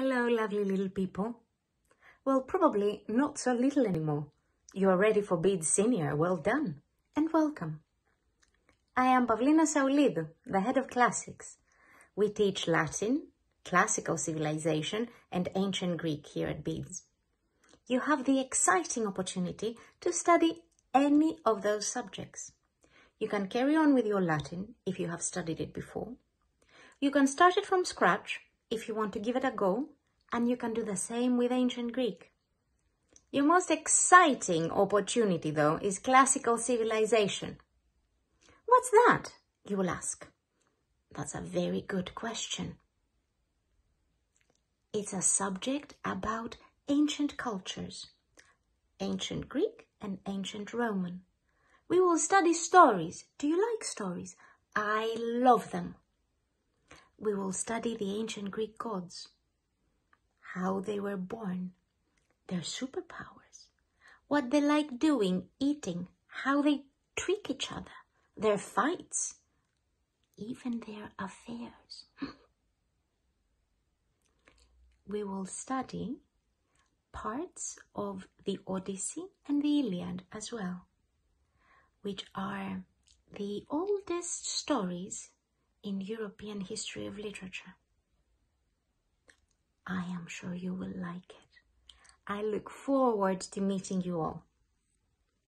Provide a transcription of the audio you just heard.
Hello, lovely little people. Well, probably not so little anymore. You are ready for Bede's Senior. Well done and welcome. I am Pavlina Saulidou, the head of classics. We teach Latin, classical civilization, and ancient Greek here at Bede's. You have the exciting opportunity to study any of those subjects. You can carry on with your Latin if you have studied it before. You can start it from scratch if you want to give it a go, and you can do the same with ancient Greek. Your most exciting opportunity, though, is classical civilization. What's that? You will ask. That's a very good question. It's a subject about ancient cultures, ancient Greek and ancient Roman. We will study stories. Do you like stories? I love them we will study the ancient Greek gods, how they were born, their superpowers, what they like doing, eating, how they trick each other, their fights, even their affairs. we will study parts of the Odyssey and the Iliad as well, which are the oldest stories in European history of literature. I am sure you will like it. I look forward to meeting you all.